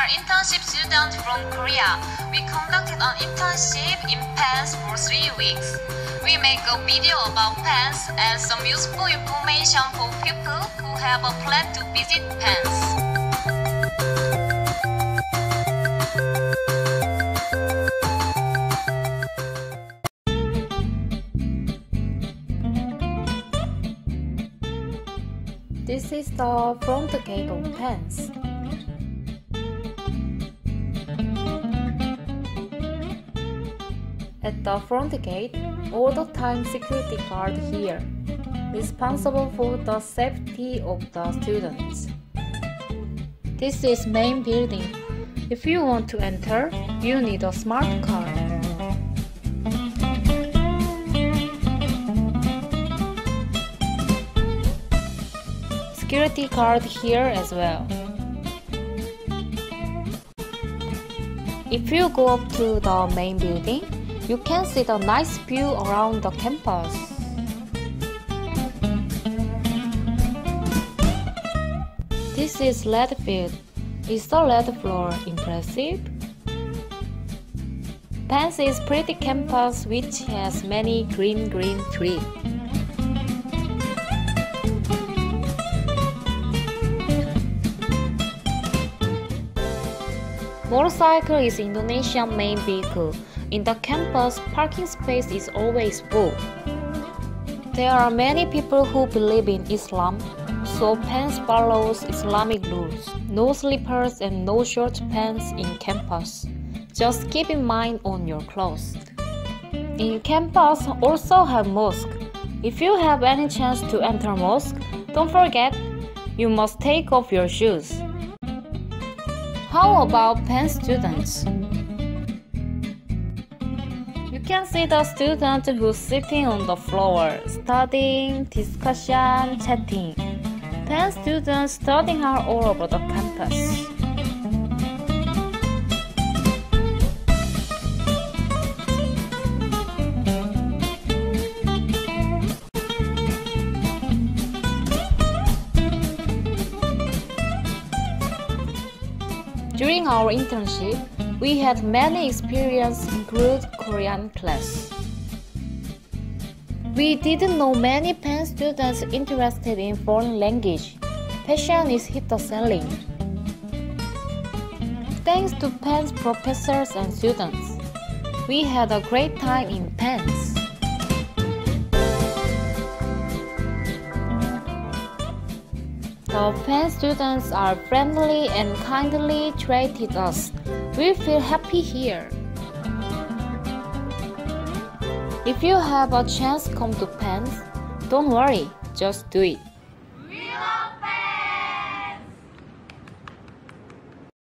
are internship students from Korea. We conducted an internship in PENS for three weeks. We make a video about PENS and some useful information for people who have a plan to visit PENS. This is the front gate of PENS. At the front gate, all the time security guard here, responsible for the safety of the students. This is main building. If you want to enter, you need a smart card. Security card here as well. If you go up to the main building, you can see the nice view around the campus. This is lead field. Is the lead floor impressive? PENS is pretty campus which has many green green trees. Motorcycle is Indonesian main vehicle. In the campus, parking space is always full. There are many people who believe in Islam, so PENS follows Islamic rules. No slippers and no short pants in campus. Just keep in mind on your clothes. In campus also have mosque. If you have any chance to enter mosque, don't forget you must take off your shoes. How about PENS students? Can see the student who's sitting on the floor, studying, discussion, chatting. PENS students studying are all over the campus. During our internship, we had many experiences include Korean class. We didn't know many PAN students interested in foreign language. Passion is hit the selling. Thanks to PENS professors and students, we had a great time in PENS. The PAN students are friendly and kindly treated us. We feel happy here. If you have a chance come to PENS, don't worry, just do it.